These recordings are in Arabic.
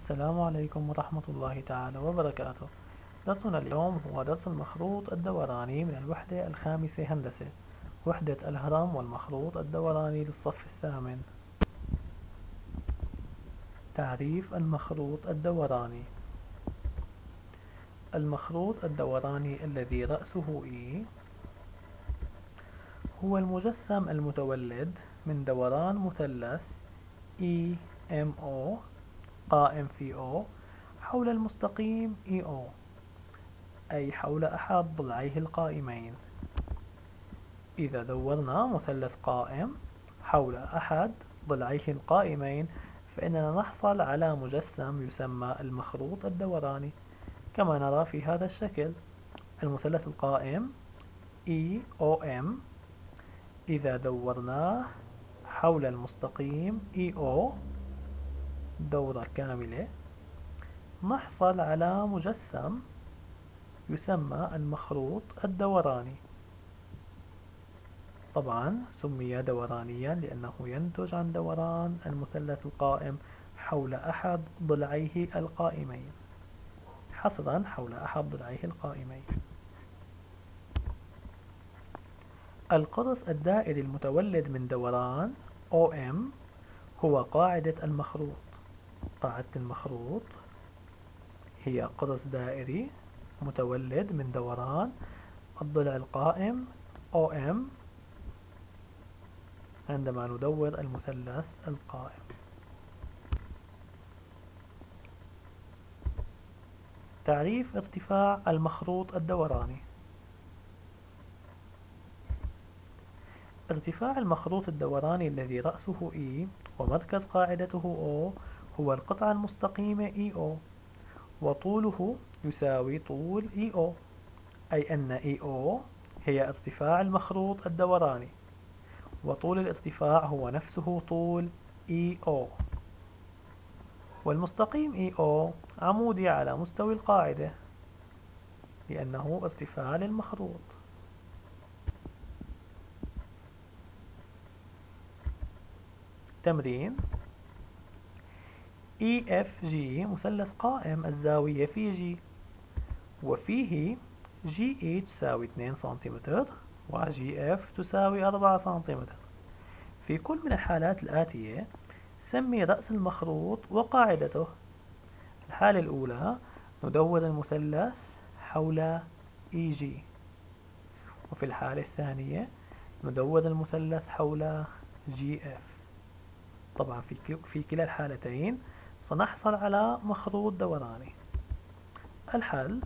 السلام عليكم ورحمة الله تعالى وبركاته. درسنا اليوم هو درس المخروط الدوراني من الوحدة الخامسة هندسة وحدة الهرم والمخروط الدوراني للصف الثامن. تعريف المخروط الدوراني. المخروط الدوراني الذي رأسه E هو المجسم المتولد من دوران مثلث EMO قائم في O حول المستقيم EO أي حول أحد ضلعيه القائمين. إذا دورنا مثلث قائم حول أحد ضلعيه القائمين فإننا نحصل على مجسم يسمى المخروط الدوراني. كما نرى في هذا الشكل المثلث القائم EOM إذا دورناه حول المستقيم EO دورة كاملة نحصل على مجسم يسمى المخروط الدوراني. طبعا سمي دورانيا لأنه ينتج عن دوران المثلث القائم حول أحد ضلعيه القائمين. حصرا حول أحد ضلعيه القائمين. القرص الدائري المتولد من دوران OM هو قاعدة المخروط. قاعدة المخروط. هي قرص دائري متولد من دوران الضلع القائم OM عندما ندور المثلث القائم. تعريف ارتفاع المخروط الدوراني. ارتفاع المخروط الدوراني الذي رأسه E ومركز قاعدته O هو القطعة المستقيمة EO وطوله يساوي طول EO أي أن EO هي ارتفاع المخروط الدوراني وطول الارتفاع هو نفسه طول EO والمستقيم EO عمودي على مستوى القاعدة لأنه ارتفاع للمخروط. تمرين. EFG مثلث قائم الزاوية في G. وفيه GE تساوي 2 سنتيمتر و GF تساوي 4 سنتيمتر. في كل من الحالات الآتية سمي رأس المخروط وقاعدته. الحالة الأولى ندور المثلث حول EG وفي الحالة الثانية ندور المثلث حول GF طبعا في في كلا الحالتين سنحصل على مخروط دوراني. الحل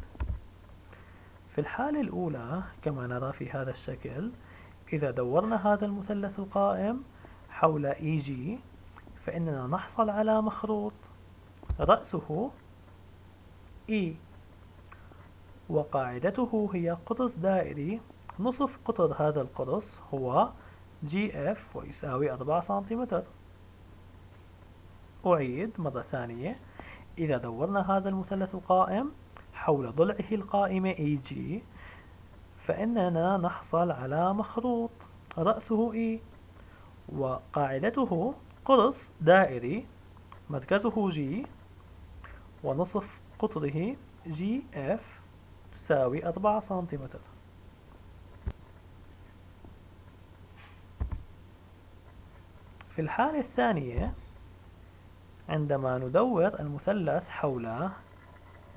في الحالة الأولى كما نرى في هذا الشكل إذا دورنا هذا المثلث القائم حول EG فإننا نحصل على مخروط. رأسه E. وقاعدته هي قرص دائري. نصف قطر هذا القرص هو GF ويساوي 4 سنتيمتر. أعيد مرة ثانية. إذا دورنا هذا المثلث القائم حول ضلعه القائمة EG فإننا نحصل على مخروط. رأسه E وقاعدته قرص دائري. مركزه G ونصف قطره GF تساوي أربعة سنتيمتر. في الحالة الثانية عندما ندور المثلث حول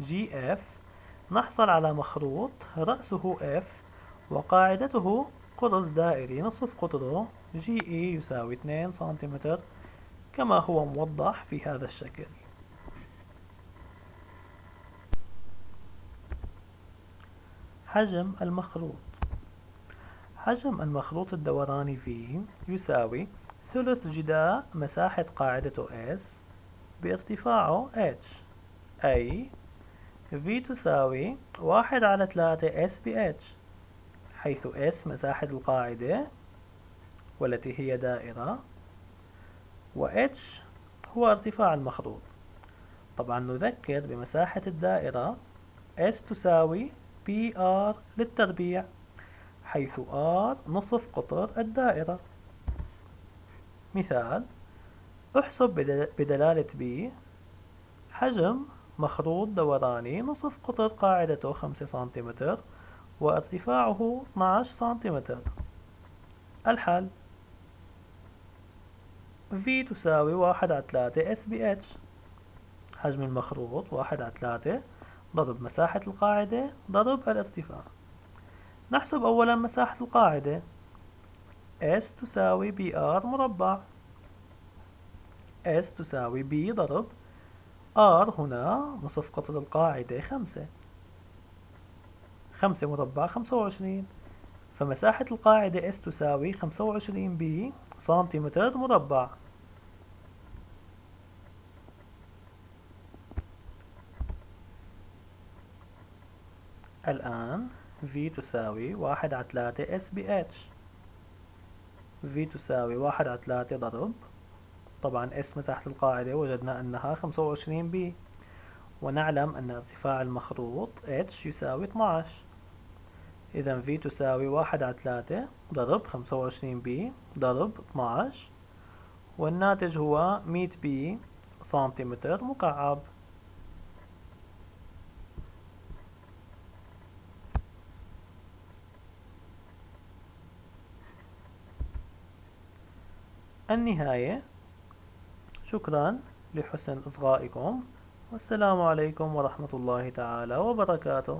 GF نحصل على مخروط رأسه F وقاعدته قرص دائري نصف قطره GE يساوي 2 سنتيمتر كما هو موضح في هذا الشكل. حجم المخروط. حجم المخروط الدوراني V يساوي ثلث جداء مساحة قاعدته S بارتفاعه H. أي V تساوي واحد على ثلاثة S ب H حيث S مساحة القاعدة والتي هي دائرة و H هو ارتفاع المخروط طبعا نذكر بمساحة الدائرة S تساوي PR للتربيع حيث R نصف قطر الدائرة. مثال احسب بدلالة B. حجم مخروط دوراني نصف قطر قاعدته خمسة سنتيمتر وارتفاعه 12 سنتيمتر. الحل. V تساوي واحد على ثلاثة S ب H. حجم المخروط واحد على ثلاثة ضرب مساحة القاعدة ضرب الارتفاع. نحسب أولا مساحة القاعدة. S تساوي BR مربع. S تساوي B ضرب R هنا نصف قطر القاعدة خمسة. خمسة مربع خمسة وعشرين. فمساحة القاعدة S تساوي خمسة وعشرين ب سنتيمتر مربع. الآن V تساوي واحد على ثلاثة S H. V تساوي واحد على ثلاثة ضرب طبعا S مساحة القاعدة وجدنا أنها خمسة وعشرين بي. ونعلم أن ارتفاع المخروط H يساوي 12 إذا V تساوي واحد على ثلاثة ضرب خمسة وعشرين بي ضرب 12 والناتج هو مية بي سنتيمتر مكعب. النهاية شكرا لحسن إصغائكم والسلام عليكم ورحمة الله تعالى وبركاته.